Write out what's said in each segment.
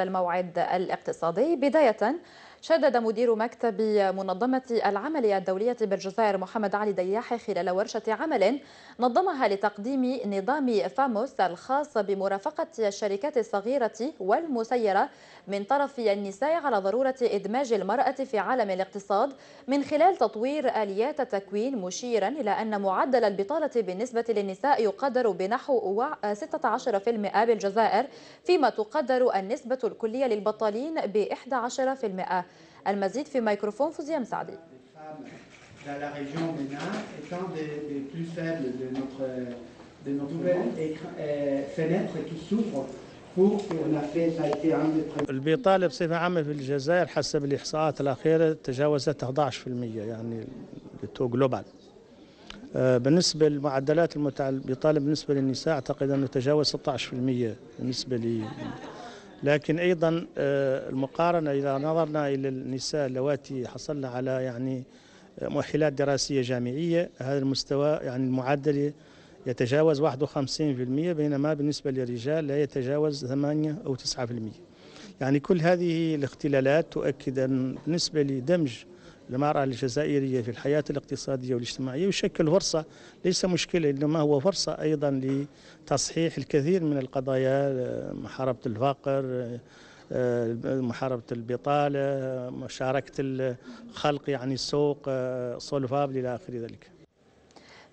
الموعد الاقتصادي. بداية شدد مدير مكتب منظمة العمل الدولية بالجزائر محمد علي دياح خلال ورشة عمل نظمها لتقديم نظام فاموس الخاص بمرافقة الشركات الصغيرة والمسيرة من طرف النساء على ضرورة إدماج المرأة في عالم الاقتصاد من خلال تطوير آليات التكوين مشيرا إلى أن معدل البطالة بالنسبة للنساء يقدر بنحو 16% بالجزائر فيما تقدر النسبة الكلية للبطالين ب 11% المزيد في ميكروفون فوزيا مسعدي dans la région MENA étant des, des plus faibles de notre, de notre monde, et, fenêtre qui s'ouvre البطالة بصفة عامة في الجزائر حسب الإحصاءات الأخيرة تجاوزت 11% يعني taux global بالنسبة للمعدلات البطالة بالنسبة للنساء أعتقد أنه تجاوز 16% بالنسبة لي. لكن أيضا المقارنة إذا نظرنا إلى النساء اللواتي حصلنا على يعني مؤهلات دراسية جامعية. هذا المستوى يعني المعدل يتجاوز 51% بينما بالنسبة للرجال لا يتجاوز 8 أو 9% يعني كل هذه الاختلالات تؤكد أن بالنسبة لدمج المرأة الجزائرية في الحياة الاقتصادية والاجتماعية يشكل فرصة ليس مشكلة إنما هو فرصة أيضا لتصحيح الكثير من القضايا محاربة الفقر محاربة البطالة مشاركة الخلق يعني السوق صولفاب إلى آخر ذلك.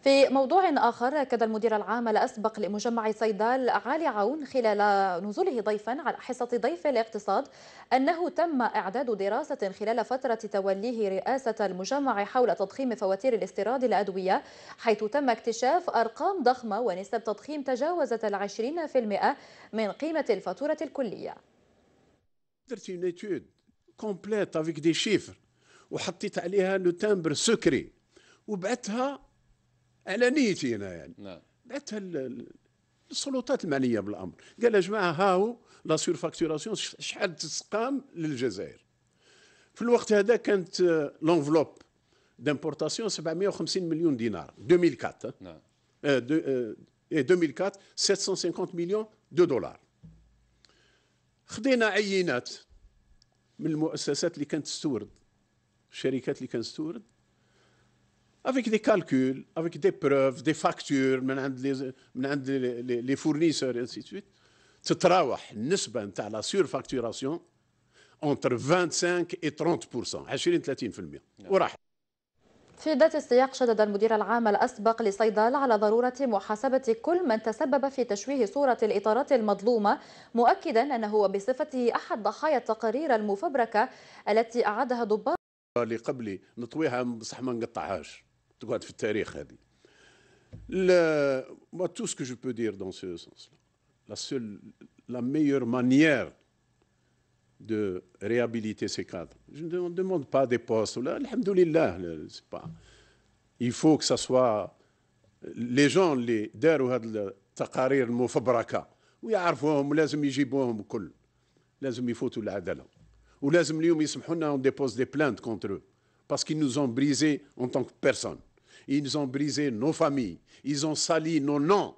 في موضوع آخر أكد المدير العام الأسبق لمجمع صيدال علي عون خلال نزوله ضيفا على حصة ضيف الاقتصاد أنه تم إعداد دراسة خلال فترة توليه رئاسة المجمع حول تضخيم فواتير الاستيراد الأدوية حيث تم اكتشاف أرقام ضخمة ونسب تضخيم تجاوزت العشرين في المئة من قيمة الفاتورة الكلية. complète avec des chiffres وحطيت عليها le tampon secret وبعتها على نيتي أنا يعني. نعم. بعتها للسلطات المعنيه بالأمر. قال يا جماعة ها هو la surfacturation شحال تسقام للجزائر. في الوقت هذا كانت l'enveloppe d'importation 750 مليون دينار 2004 نعم. 2004 750 مليون de dollars. خدينا عينات من المؤسسات اللي كانت تستورد الشركات اللي كانت تستورد avec des calculs, avec des preuves, des factures من عند les من عند fournisseurs et ainsi de suite. تتراوح النسبة نتاع la surfacturation entre 25 et 30% 20 30% وراح. في ذات السياق شدد المدير العام الأسبق لصيدال على ضرورة محاسبة كل من تسبب في تشويه صورة الإطارات المظلومة مؤكدا أنه بصفته أحد ضحايا التقارير المفبركة التي أعدها ضباط اللي قبلي نطويها بصح ما نقطعهاش. تقعد في التاريخ هذه لا moi tout ce que je peux dire dans ce sens-là la seule la meilleure manière de réhabiliter ces cadres je ne demande pas des postes là alhamdoulilah c'est pas il faut que ça soit les gens اللي داروا هذه التقارير المفبركه ويعرفوهم ولازم يجيبوهم كل لازم يفوتوا العداله ولازم اليوم يسمحوا لنا on dépose des plaintes contre eux parce qu'ils nous ont brisés en tant que personne ils ont brisé nos familles, ils ont sali nos noms.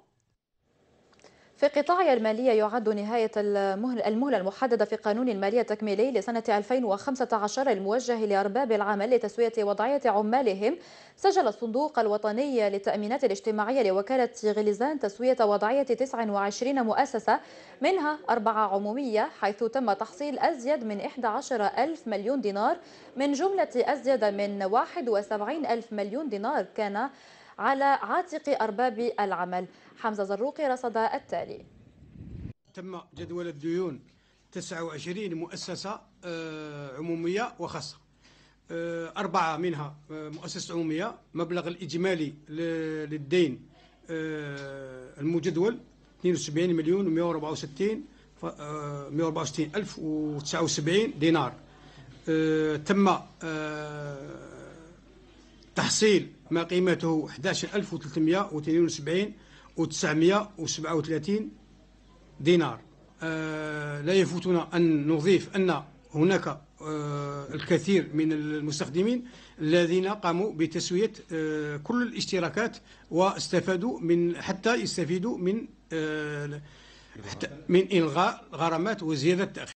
في قطاع المالية يعد نهاية المهلة المحددة في قانون المالية التكميلي لسنة 2015 الموجه لأرباب العمل لتسوية وضعية عمالهم. سجل الصندوق الوطني للتأمينات الاجتماعية لوكالة غليزان تسوية وضعية 29 مؤسسة منها أربعة عمومية حيث تم تحصيل أزيد من 11 ألف مليون دينار من جملة أزيد من 71 ألف مليون دينار. كان على عاتق أرباب العمل. حمزة زروقي رصد التالي. تم جدول الديون 29 مؤسسة عمومية وخاصة. أربعة منها مؤسسة عمومية مبلغ الإجمالي للدين المجدول 72 مليون و 164 164 ألف و 79 دينار. تم تحصيل ما قيمته 11372 و937 دينار. لا يفوتنا أن نضيف أن هناك الكثير من المستخدمين الذين قاموا بتسوية كل الاشتراكات واستفادوا من حتى يستفيدوا من من إلغاء غرامات وزيادة التأخير.